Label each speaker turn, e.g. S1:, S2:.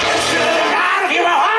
S1: 这是哪的